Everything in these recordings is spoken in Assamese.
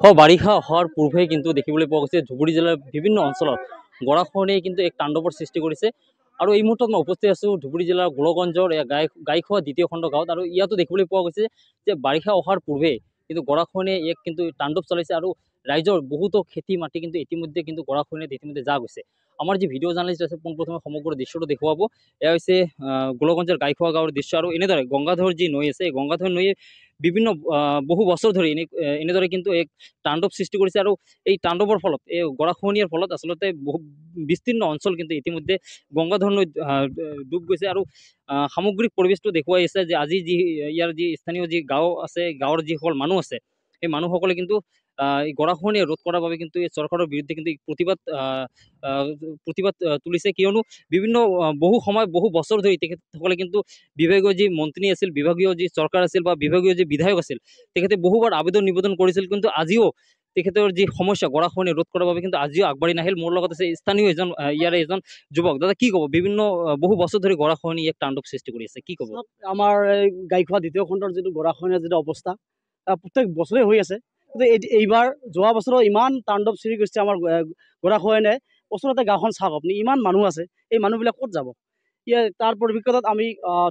বাৰিষা অহাৰ পূৰ্বে কিন্তু দেখিবলৈ পোৱা গৈছে ধুবুৰী জিলাৰ বিভিন্ন অঞ্চলত গৰাখহনীয়ে কিন্তু এক তাণ্ডৱৰ সৃষ্টি কৰিছে। আৰু এই মুহূৰ্তত মই উপস্থিত আছোঁ ধুবুৰী জিলাৰ গোলগঞ্জৰ গাই গাইখোৱা দ্বিতীয় খণ্ড গাঁৱত। আৰু ইয়াতো দেখিবলৈ পোৱা গৈছে যে বাৰিষা অহাৰ পূৰ্বে কিন্তু গৰাখহনীয়ে এক কিন্তু তাণ্ডৱ চলাইছে আৰু ৰাইজৰ বহুতো খেতি মাটি কিন্তু ইতিমধ্যে কিন্তু গৰাখহনীয়াত ইতিমধ্যে যা গৈছে। আমাৰ যি ভিডিঅ' জাৰ্নেলিষ্ট আছে পোনপ্ৰথমে সমগ্ৰ দৃশ্যটো দেখুৱাব। এয়া হৈছে গোলগঞ্জৰ গাইখোৱা গাঁৱৰ দৃশ্য। আৰু এনেদৰে গংগাধৰ যি নৈ আছে এই গংগাধৰ নৈয়ে বিভিন্ন বহু বছৰ ধৰি এনেদৰে কিন্তু এক তাণ্ডৱ সৃষ্টি কৰিছে আৰু এই তাণ্ডৱৰ ফলত এই গৰাখহনীয়াৰ ফলত আচলতে বহু বিস্তীৰ্ণ অঞ্চল কিন্তু ইতিমধ্যে গংগাধৰ নৈত ডুব গৈছে আৰু সামগ্ৰিক পৰিৱেশটো দেখুৱাই আছে যে আজি যি ইয়াৰ যি স্থানীয় যি গাঁও আছে গাঁৱৰ যিসকল মানুহ আছে সেই মানুহসকলে কিন্তু এই গৰাখহনীয়া ৰোধ কৰাৰ বাবে কিন্তু এই চৰকাৰৰ বিৰুদ্ধে কিন্তু প্ৰতিবাদ প্ৰতিবাদ তুলিছে কিয়নো বিভিন্ন বহু সময় বহু বছৰ ধৰি তেখেতসকলে কিন্তু বিভাগীয় যি মন্ত্ৰী আছিল বিভাগীয় যি চৰকাৰ আছিল বা বিভাগীয় যি বিধায়ক আছিল তেখেতে বহুবাৰ আবেদন নিবেদন কৰিছিল কিন্তু আজিও তেখেতৰ যি সমস্যা গৰাখহনীয়া ৰোধ কৰাৰ বাবে কিন্তু আজিও আগবাঢ়ি নাহিল। মোৰ লগত আছে স্থানীয় এজন ইয়াৰে এজন যুৱক। দাদা কি ক'ব? বিভিন্ন বহু বছৰ ধৰি গৰাখহনী এক তাণ্ডৱ সৃষ্টি কৰি আছে কি ক'ব? আমাৰ এই গাইখোৱা দ্বিতীয় খণ্ডৰ যিটো গৰাখহনীয়াৰ যিটো অৱস্থা প্ৰত্যেক বছৰে হৈ আছে। কিন্তু এই এইবাৰ যোৱা বছৰৰ ইমান তাণ্ডৱ সৃষ্টি কৰিছে আমাৰ গ- গৰাখহনীয়াই ওচৰতে গাঁওখন চাওক আপুনি ইমান মানুহ আছে। এই মানুহবিলাক ক'ত যাব? ইয়ে তাৰ পৰিপ্ৰেক্ষিতত আমি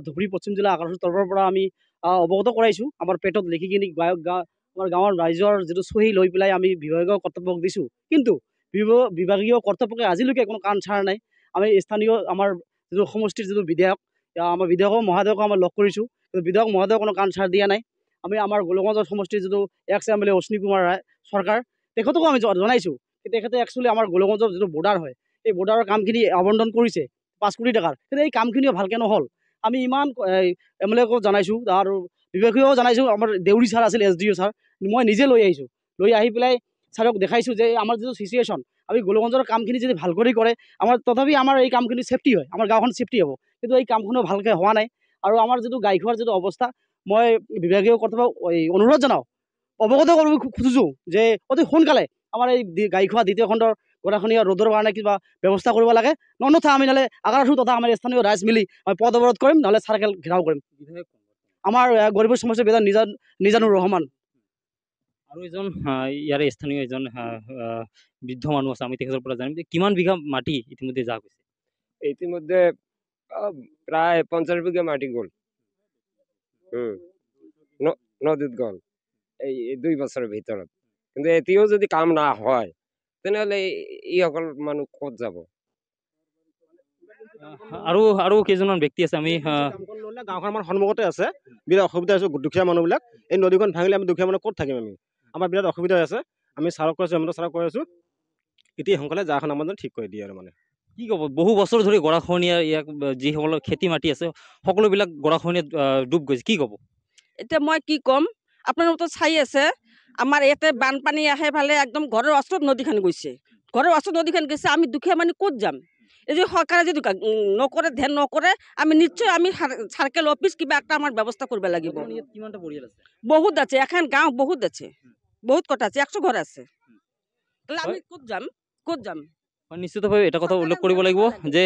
ধুবুৰী পশ্চিম জিলা আকাশৰ তৰফৰ পৰা আমি অৱগত কৰাইছোঁ। আমাৰ পেটত লিখি কিনি গায়ক গা- আমাৰ গাঁৱৰ ৰাইজৰ যিটো চহী লৈ পেলাই আমি বিভাগীয় কৰ্তব্যক দিছোঁ। কিন্তু বিভ- বিভাগীয় কৰ্তব্যকে আজিলৈকে কোনো কাণ চাৰ নাই। আমি স্থানীয় আমাৰ যিটো সমষ্টিৰ যিটো বিধায়ক আমাৰ বিধায়ক মহাদেৱক আমাৰ লগ কৰিছোঁ। কিন্তু বিধায়ক মহোদয়ে কোনো কাণ চাৰ দিয়া নাই। আমি আমাৰ গোলগঞ্জৰ সমষ্টিৰ যিটো ex M L A Ashwini Kumar Roy চৰকাৰ তেখেতকো আমি জনাইছোঁ যে তেখেতে একচুৱেলি আমাৰ গোলগঞ্জৰ যিটো বৰ্ডাৰ হয় এই বৰ্ডাৰৰ কামখিনি আবণ্টন কৰিছে পাঁচ কোটি টকাৰ। কিন্তু এই কামখিনিও ভালকৈ নহ'ল। আমি ইমান এম এল একো জনাইছোঁ আৰু বিভাগীয়ও জনাইছোঁ আমাৰ দেউৰী ছাৰ আছিল এছ ডি অ' ছাৰ মই নিজে লৈ আহিছোঁ। লৈ আহি পেলাই ছাৰক দেখাইছোঁ যে আমাৰ যিটো চিচুৱেশ্যন আমি গোলগঞ্জৰ কামখিনি যদি ভাল কৰি কৰে আমাৰ তথাপি আমাৰ এই কামখিনি ছেফটি হয় আমাৰ গাঁওখন ছেফটি হ'ব। কিন্তু এই কামখনো ভালকৈ হোৱা নাই আৰু আমাৰ যিটো গাইখোৱাৰ যিটো অৱস্থা মই বিভাগীয় কৰ্তব্য এই অনুৰোধ জনাওঁ। অৱগত কৰিব খো- খুজিছোঁ যে অতি সোনকালে আমাৰ এই গাইখোৱা দ্বিতীয় খণ্ডৰ গৰাখহনীয়া ৰোধৰ কাৰণে কিবা ব্যৱস্থা কৰিব লাগে। নন্যথা আমি নহ'লে আগাৰঠো তথা আমাৰ স্থানীয় ৰাইজ মিলি আমি পদ অৱৰোধ কৰিম নহ'লে চাৰ্কেল ঘেৰাও কৰিম? আমাৰ গৰিবৰ সমস্যা বিধান নিজান নিজানুৰ ৰহমান। আৰু এজন ইয়াৰে স্থানীয় এজন বৃদ্ধ মানুহ আছে আমি তেখেতৰ পৰা জানিম যে কিমান বিঘা মাটি ইতিমধ্যে যা গৈছে। ইতিমধ্যে প্ৰায় পঞ্চাছ বিঘা মাটি গ'ল। নদীত গ'ল। এই দুই বছৰৰ ভিতৰত। কিন্তু এতিয়াও যদি কাম না হয় তেনেহ'লে এই- এইসকল মানুহ ক'ত যাব? আৰু আৰু কেইজনমান ব্যক্তি আছে আমি গাঁওখন আমাৰ সন্মুখতে আছে। বিৰাট অসুবিধা হৈছে দুখীয়া মানুহবিলাক। এই নদীখন ভাঙিলে আমি দুখীয়া মানুহ ক'ত থাকিম আমি? আমাৰ বিৰাট অসুবিধা হৈ আছে। আমি ছাৰক কৈ আছোঁ হেমন্ত ছাৰক কৈ আছোঁ এতিয়া সোনকালে জাখন আমাৰ যেন ঠিক কৰি দিয়ে আৰু মানে। কি ক'ব বহু বছৰ ধৰি গৰাখহনীয়া ইয়াক যিসকলৰ খেতি মাটি আছে সকলোবিলাক গৰাখহনীয়াত ডুব গৈছে কি ক'ব? এতিয়া মই কি ক'ম আপোনালোকতো চাই আছে আমাৰ ইয়াতে বানপানী আহে ফালে একদম ঘৰৰ ওচৰত নদীখন গৈছে। ঘৰৰ ওচৰত নদীখন গৈছে আমি দুখীয়া মানুহ ক'ত যাম? এই যে চৰকাৰে যদি নকৰে ধ্যান নকৰে আমি নিশ্চয় আমি চাৰ্কেল অফিচ কিবা এটা আমাৰ ব্যৱস্থা কৰিব লাগিব। বহুত আছে এখন গাঁও বহুত আছে বহুত কথা আছে একশো ঘৰ আছে। তাহলে আমি ক'ত যাম? ক'ত যাম? নিশ্চিতভাৱে এটা কথা উল্লেখ কৰিব লাগিব যে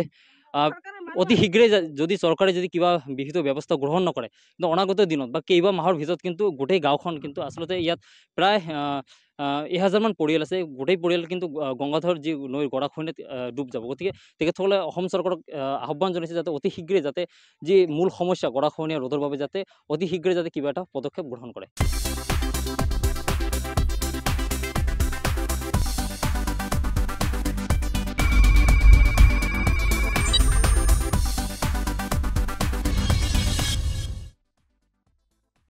অতি শীঘ্ৰে যদি চৰকাৰে যদি কিবা বিহিত ব্যৱস্থা গ্ৰহণ নকৰে কিন্তু অনাগত দিনত বা কেইবা মাহৰ ভিতৰত কিন্তু গোটেই গাঁওখন কিন্তু আচলতে ইয়াত প্ৰায় এহাজাৰমান পৰিয়াল আছে গোটেই পৰিয়াল কিন্তু গংগাধৰ যি নৈৰ গৰাখহনীয়াত আহ, ডুব যাব। গতিকে তেখেতসকলে অসম চৰকাৰক আহ, আহ্বান জনাইছে যাতে অতি শীঘ্ৰে যাতে যি মূল সমস্যা গৰাখহনীয়া ৰোধৰ বাবে যাতে অতি শীঘ্ৰে যাতে কিবা এটা পদক্ষেপ গ্ৰহণ কৰে।